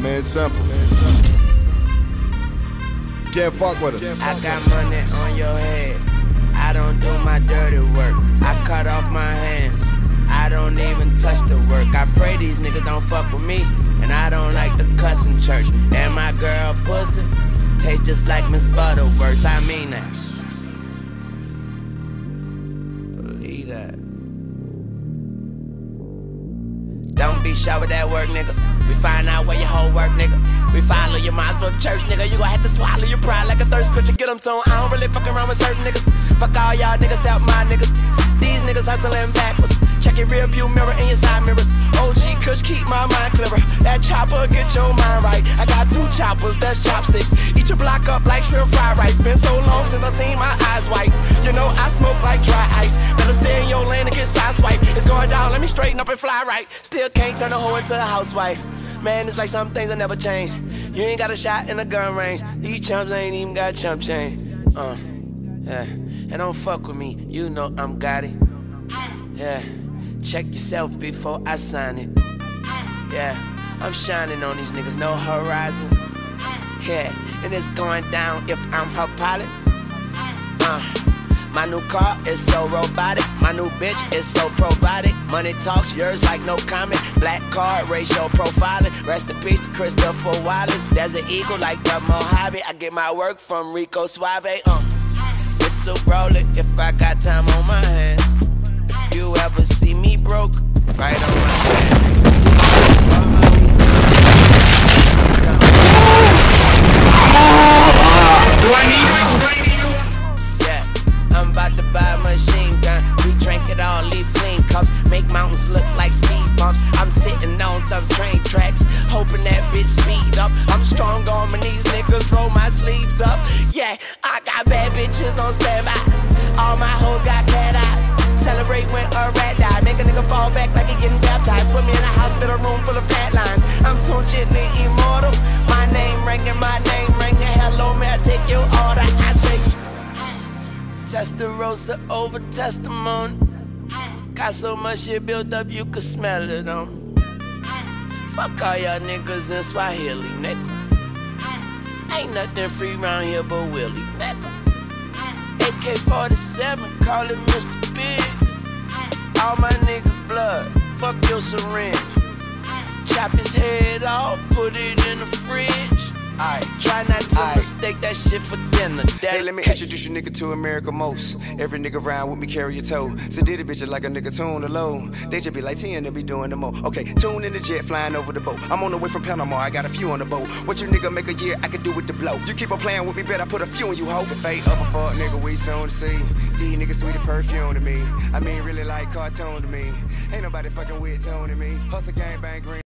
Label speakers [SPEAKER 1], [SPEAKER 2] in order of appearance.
[SPEAKER 1] Man, it's simple. Can't fuck with us.
[SPEAKER 2] I got money on your head. I don't do my dirty work. I cut off my hands. I don't even touch the work. I pray these niggas don't fuck with me. And I don't like the cuss in church. And my girl pussy tastes just like Miss Butterworth. I mean that. Believe that. Don't be shy with that work, nigga. We find out where your whole work, nigga. We follow your minds for church, nigga. You gon' have to swallow your pride like a thirst quencher. Get them tone. I don't really fuck around with certain niggas. Fuck all y'all niggas out my niggas. These niggas hustling backwards. Check your rear view mirror and your side mirrors. OG Kush keep my mind clearer. That chopper get your mind right. I got two choppers, that's chopsticks. Eat your block up like shrimp fried rice. Been so long since I seen my eyes white. You know I smoke like dry ice. Better stay in your lane and get sideswiped. It's going down, let me straighten up and fly right. Still can't turn a hoe into a housewife. Man, it's like some things that never change. You ain't got a shot in a gun range. These chumps ain't even got chump change. Uh, yeah. And don't fuck with me, you know I'm got it. Yeah. Check yourself before I sign it. Yeah. I'm shining on these niggas, no horizon. Yeah. And it's going down if I'm her pilot. Uh. My new car is so robotic. My new bitch is so provided. Money talks, yours like no comment. Black card, racial profiling. Rest in peace to Christopher Wallace. Desert Eagle like the Mojave. I get my work from Rico Suave. Uh. It's a roller if I got time on I'm sitting on some train tracks, hoping that bitch speed up. I'm strong on my knees, niggas roll my sleeves up. Yeah, I got bad bitches on standby. All my hoes got cat eyes. Celebrate when a rat die. Make a nigga fall back like he getting baptized. Put me in a hospital room full of fat lines. I'm too gently immortal. My name ringing, my name ringing. Hello, may I take your order? I say. Testarossa over testimony. Got so much shit built up you could smell it on. Fuck all y'all niggas in Swahili, nigga. Ain't nothing free round here but Willie, nigga. AK 47, call it Mr. Biggs. All my niggas blood, fuck your syringe. Chop his head off, put it in the fridge. Alright, try not to mistake that shit for dinner.
[SPEAKER 3] Hey, let me introduce you nigga to America most. Every nigga round with me carry a toe. So did a bitch like a nigga tune the low. They just be like 10 and be doing the mo. Okay, tune in the jet flying over the boat. I'm on the way from Panama, I got a few on the boat. What you nigga make a year, I could do with the blow. You keep on playing with me, bet I put a few on you, hoe. The fate of a fuck nigga, we soon to see. These niggas sweet perfume to me. I mean, really like cartoon to me. Ain't nobody fucking with to me. Hustle gang bang green.